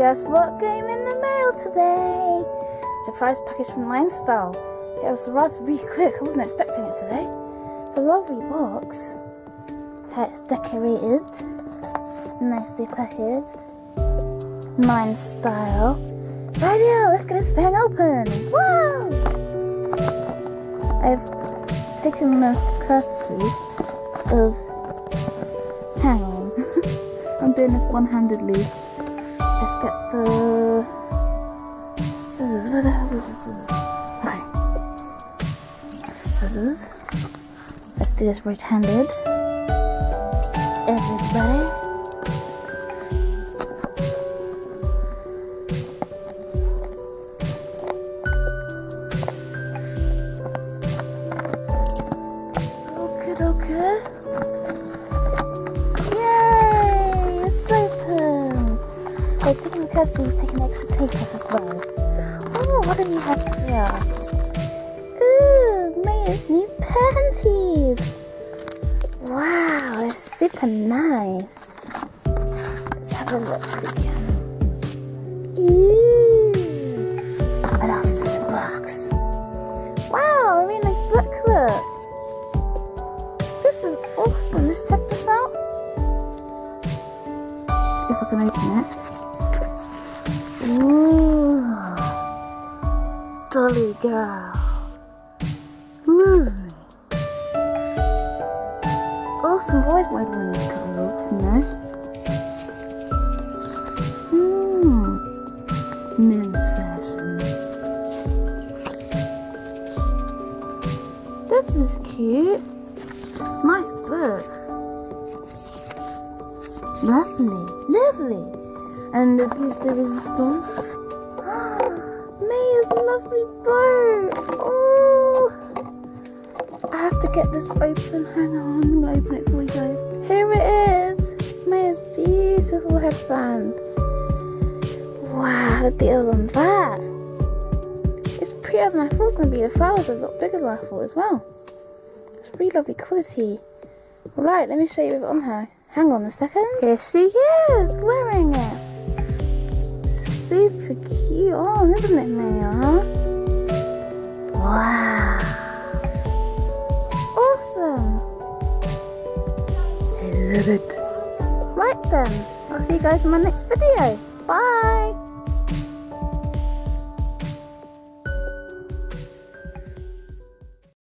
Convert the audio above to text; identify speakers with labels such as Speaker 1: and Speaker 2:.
Speaker 1: guess what came in the mail today? Surprise package from Ninestyle. It was arrived really quick. I wasn't expecting it today. It's a lovely box. it's decorated. Nicely packaged. Nine style. Radio, let's get this thing open. Whoa! I've taken the courtesy of. Hang on. I'm doing this one handedly. Let's get the scissors. Where the hell is the scissors? Okay. Scissors. Let's do this right handed. Everybody. Because he's taking extra tape off as well. Oh, what do we have here? Ooh, Meiya's new panties! Wow, it's super nice. Let's have a look again. Ooh! What else is in the box? Wow, a really nice booklet! This is awesome. Let's check this out. If I can open it. Dolly girl. I've always wanted one of these kind of books, you know. Hmm. Men's fashion. This is cute. Nice book. Lovely, lovely. And the piece de resistance. Meiya's lovely boat. Oh, I have to get this open. Hang on, I'm gonna open it for you guys. Here it is. Meiya's beautiful headband. Wow, the deal on that. It's prettier than I thought it was gonna be. The flowers are a lot bigger than I thought as well. It's really lovely quality. Right, let me show you it on her. Hang on a second. Here she is, wearing it. Super cute on, isn't it, Meiya? Wow. Awesome. I love it. Right then, I'll see you guys in my next video. Bye.